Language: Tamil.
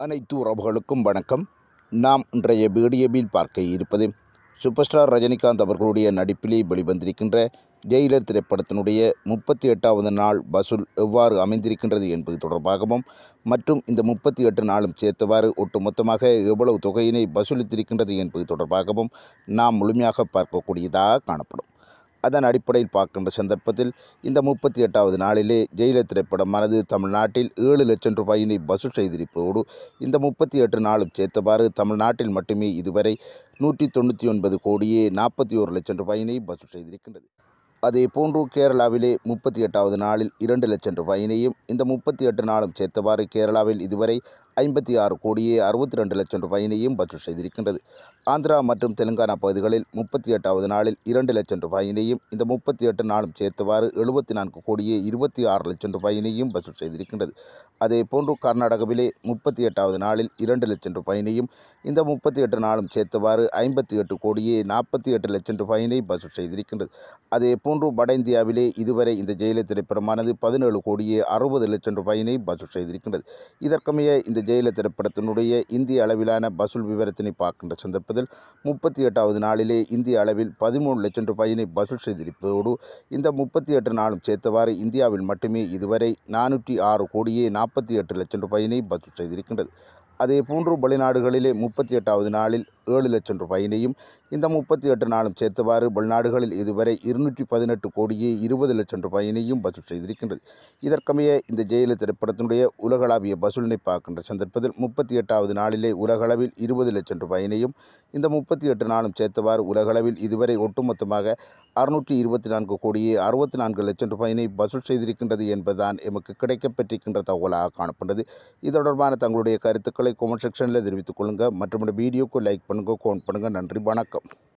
அனைத்து உறவுகளுக்கும் வணக்கம். நாம் இன்றைய வீடியோவில் பார்க்க இருப்பது சூப்பர் ஸ்டார் ரஜினிகாந்த் அவர்களுடைய நடிப்பிலே வெளிவந்திருக்கின்ற ஜெயிலர் திரைப்படத்தினுடைய முப்பத்தி எட்டாவது நாள் வசூல் எவ்வாறு அமைந்திருக்கின்றது என்பது தொடர்பாகவும் மற்றும் இந்த முப்பத்தி எட்டு நாளும் சேர்த்தவாறு ஒட்டுமொத்தமாக எவ்வளவு தொகையினை வசூலித்திருக்கின்றது என்பது தொடர்பாகவும் நாம் முழுமையாக பார்க்கக்கூடியதாக காணப்படும். அதன் அடிப்படையில் பார்க்கின்ற சந்தர்ப்பத்தில் இந்த முப்பத்தி எட்டாவது நாளிலே ஜெயில திரைப்படமானது தமிழ்நாட்டில் ஏழு லட்சம் ரூபாயினை வசூல் செய்திருப்பதோடு இந்த முப்பத்தி எட்டு நாளும் சேர்த்தவாறு தமிழ்நாட்டில் மட்டுமே இதுவரை நூற்றி தொண்ணூற்றி ஒன்பது கோடியே நாற்பத்தி ஒரு லட்சம் ரூபாயினை வசூல் செய்திருக்கின்றது. அதே போன்று கேரளாவிலே முப்பத்தி எட்டாவது நாளில் இரண்டு லட்சம் ரூபாயினையும் இந்த முப்பத்தி எட்டு நாளும் சேர்த்தவாறு கேரளாவில் இதுவரை ஐம்பத்தி ஆறு கோடியே அறுபத்தி ரெண்டு லட்சம் ரூபாயினையும் வசூல் செய்திருக்கின்றது. ஆந்திரா மற்றும் தெலுங்கானா பகுதிகளில் முப்பத்தி எட்டாவது நாளில் இரண்டு லட்சம் ரூபாயினையும் இந்த முப்பத்தி எட்டு நாளும் சேர்த்தவாறு எழுபத்தி நான்கு கோடியே இருபத்தி ஆறு லட்சம் ரூபாயினையும் வசூல் செய்திருக்கின்றது. அதே போன்று கர்நாடகாவிலே முப்பத்தி எட்டாவது நாளில் இரண்டு லட்சம் ரூபாயினையும் இந்த முப்பத்தி எட்டு நாளும் சேர்த்தவாறு ஐம்பத்தி எட்டு கோடியே நாற்பத்தி எட்டு லட்சம் ரூபாயினை வசூல் செய்திருக்கின்றது. அதே போன்று வட இந்தியாவிலே இதுவரை இந்த ஜெயிலர் திரைப்படமானது பதினேழு கோடியே அறுபது லட்சம் ரூபாயினை வசூல் செய்திருக்கின்றது. இதற்கமைய இந்த ஜெயில திரைப்படத்தினுடைய இந்திய அளவிலான வசூல் விவரத்தினை பார்க்கின்ற சந்தர்ப்பத்தில் முப்பத்தி எட்டாவது நாளிலே இந்திய அளவில் பதிமூணு லட்சம் ரூபாயினை வசூல் செய்திருப்பதோடு இந்த முப்பத்தி எட்டு நாளும் சேர்த்தவாறு இந்தியாவில் மட்டுமே இதுவரை நானூற்றி ஆறு கோடியே நாற்பத்தி எட்டு லட்சம் ரூபாயினை வசூல் செய்திருக்கின்றது. அதே போன்று வெளிநாடுகளிலே முப்பத்தி எட்டாவது நாளில் ஏழு லட்சம் ரூபாயினையும் இந்த முப்பத்தி எட்டு நாளும் சேர்த்தவாறு வெளிநாடுகளில் இதுவரை இருநூற்றி பதினெட்டு கோடியே இருபது லட்சம் ரூபாயினையும் வசூல் செய்திருக்கின்றது. இதற்கமைய இந்த ஜெயில திரைப்படத்தினுடைய உலகளாவிய வசூலினை பார்க்கின்ற சந்தர்ப்பத்தில் முப்பத்தி எட்டாவது நாளிலே உலகளவில் இருபது லட்சம் ரூபாயினையும் இந்த முப்பத்தி எட்டு நாளும் சேர்த்தவாறு உலகளவில் இதுவரை ஒட்டுமொத்தமாக அறுநூற்றி இருபத்தி நான்கு கோடியே அறுபத்தி நான்கு லட்சம் ரூபாயினை வசூல் செய்திருக்கின்றது என்பதுதான் எமக்கு கிடைக்கப்பெற்றிருக்கின்ற தகவலாக காணப்படுகிறது. இது தொடர்பான தங்களுடைய கருத்துக்களை கமெண்ட் செக்ஷனில் தெரிவித்துக் கொள்ளுங்கள் மற்றும் வீடியோக்கு லைக் பண்ணுங்கள் ஃபோன் பண்ணுங்கள் நன்றி வணக்கம்.